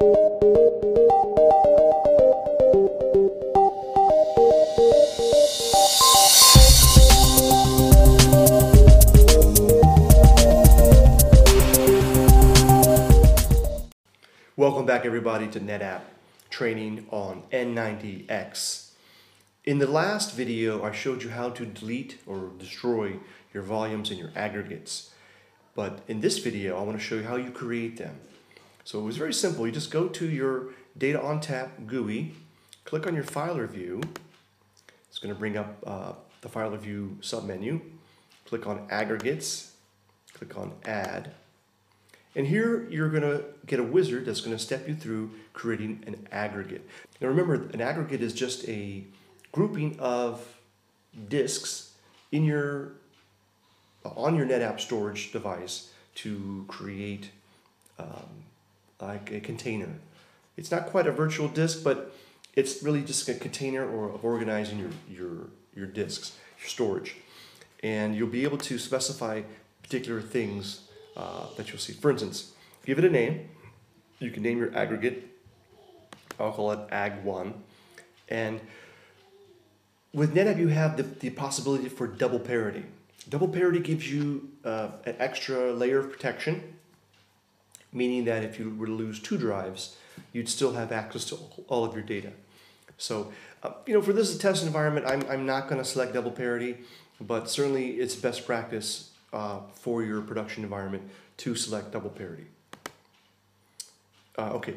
Welcome back everybody to NetApp training on N90X. In the last video I showed you how to delete or destroy your volumes and your aggregates. But in this video I want to show you how you create them. So it was very simple. You just go to your Data ONTAP GUI, click on your FilerView. It's going to bring up uh, the FilerView submenu. Click on aggregates, click on add. And here you're going to get a wizard that's going to step you through creating an aggregate. Now remember, an aggregate is just a grouping of disks in your on your NetApp storage device to create um, like a container. It's not quite a virtual disk, but it's really just a container or of organizing your, your, your disks, your storage. And you'll be able to specify particular things uh, that you'll see. For instance, give it a name. You can name your aggregate. I'll call it AG1. And with NetApp, you have the, the possibility for double parity. Double parity gives you uh, an extra layer of protection, meaning that if you were to lose two drives, you'd still have access to all of your data. So, uh, you know, for this test environment, I'm, I'm not going to select double parity, but certainly it's best practice uh, for your production environment to select double parity. Uh, okay,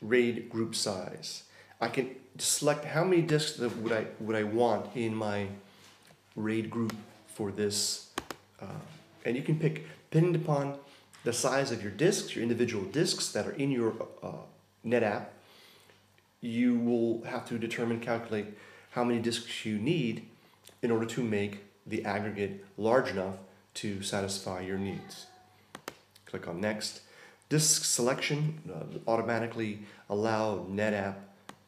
RAID group size. I can select how many disks that would I would I want in my RAID group for this, uh, and you can pick depending upon the size of your disks, your individual disks that are in your uh, NetApp. You will have to determine calculate how many disks you need in order to make the aggregate large enough to satisfy your needs. Click on Next. Disk selection uh, automatically allow NetApp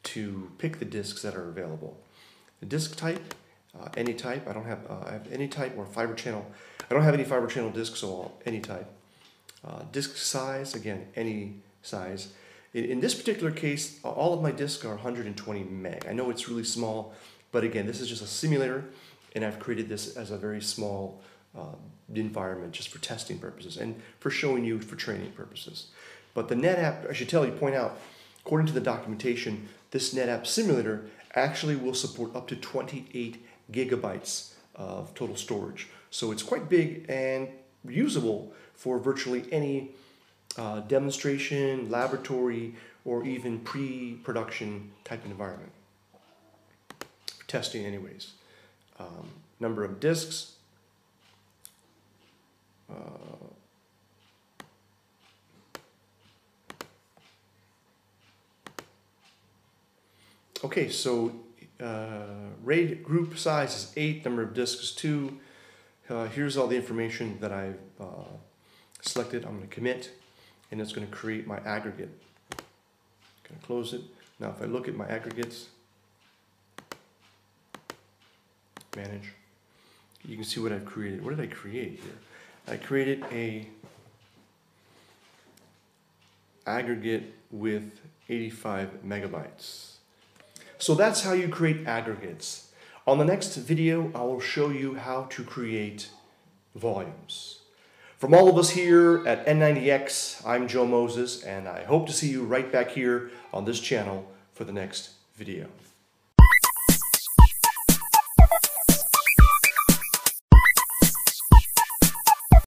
to pick the disks that are available. The disk type, uh, any type. I don't have uh, I have any type or fiber channel. I don't have any fiber channel disks, so any type. Uh, disk size, again, any size. In, in, this particular case, all of my disks are 120 meg. I know it's really small, but again, this is just a simulator, and I've created this as a very small uh, environment just for testing purposes and for showing you for training purposes. But the NetApp, I should tell you, point out, according to the documentation, this NetApp simulator actually will support up to 28 gigabytes of total storage. So it's quite big and usable for virtually any uh, demonstration, laboratory, or even pre-production type environment. Testing anyways. Um, number of disks, uh, okay, so uh, RAID group size is 8, number of disks is 2. Uh, here's all the information that I've uh, selected. I'm going to commit, and it's going to create my aggregate. I'm Going to close it. Now if I look at my aggregates, manage, you can see what I've created. What did I create here? I created a aggregate with 85 megabytes. So that's how you create aggregates. On the next video, I will show you how to create volumes. From all of us here at N90X, I'm Joe Moses, and I hope to see you right back here on this channel for the next video.